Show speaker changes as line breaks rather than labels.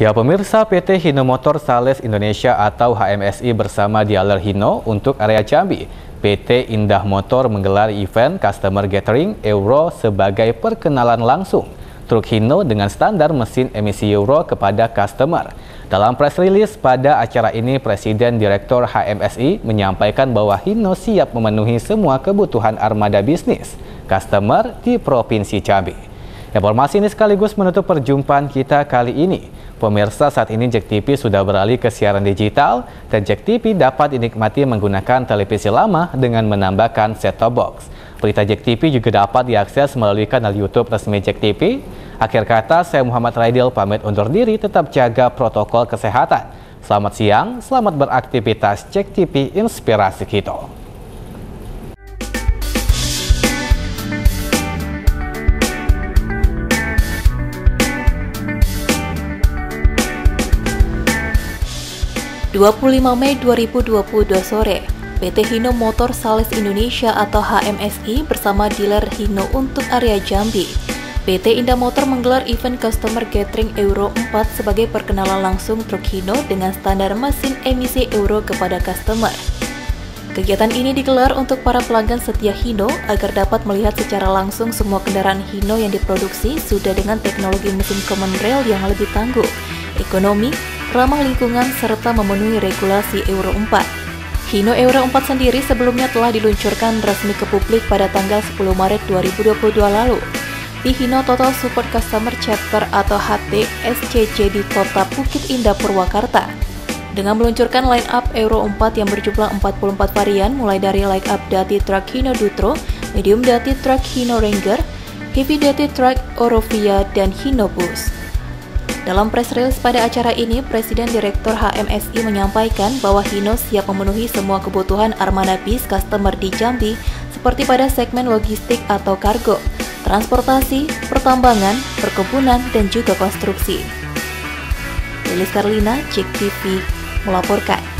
Ya pemirsa PT Hino Motor Sales Indonesia atau HMSI bersama Dialer Hino untuk area Jambi. PT Indah Motor menggelar event Customer Gathering Euro sebagai perkenalan langsung truk Hino dengan standar mesin emisi Euro kepada customer. Dalam press release pada acara ini, Presiden Direktur HMSI menyampaikan bahwa Hino siap memenuhi semua kebutuhan armada bisnis customer di Provinsi Jambi. Informasi ini sekaligus menutup perjumpaan kita kali ini. Pemirsa saat ini Jack TV sudah beralih ke siaran digital dan Jack TV dapat dinikmati menggunakan televisi lama dengan menambahkan set-top box. Berita Jack TV juga dapat diakses melalui kanal YouTube resmi Jack TV. Akhir kata, saya Muhammad Raidil pamit undur diri tetap jaga protokol kesehatan. Selamat siang, selamat beraktivitas Jack TV Inspirasi Kita.
25 Mei 2022 sore, PT Hino Motor Sales Indonesia atau HMSI bersama dealer Hino untuk area Jambi. PT Indah Motor menggelar event Customer Gathering Euro 4 sebagai perkenalan langsung truk Hino dengan standar mesin emisi Euro kepada customer. Kegiatan ini digelar untuk para pelanggan setia Hino agar dapat melihat secara langsung semua kendaraan Hino yang diproduksi sudah dengan teknologi mesin common rail yang lebih tangguh, ekonomi, ramah lingkungan, serta memenuhi regulasi Euro 4. Hino Euro 4 sendiri sebelumnya telah diluncurkan resmi ke publik pada tanggal 10 Maret 2022 lalu di Hino Total Support Customer Chapter atau HT SCC di kota Bukit Indah Purwakarta. Dengan meluncurkan line-up Euro 4 yang berjumlah 44 varian mulai dari line-up Dati Truck Hino Dutro, Medium Dati Truck Hino Ranger, Heavy Dati Truck Orovia, dan Hino Bus. Dalam press release pada acara ini, Presiden Direktur HMSI menyampaikan bahwa Hino siap memenuhi semua kebutuhan armada bis customer di Jambi seperti pada segmen logistik atau kargo, transportasi, pertambangan, perkebunan, dan juga konstruksi. Lilis Karlina, Cek TV, melaporkan.